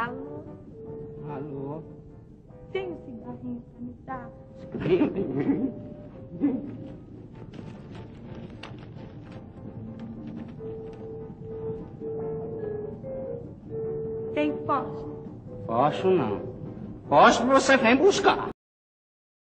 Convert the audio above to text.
Alô? Alô? Tem um cigarrinho pra me dar? Tem fósforo? Fósforo não. Fósforo você vem buscar.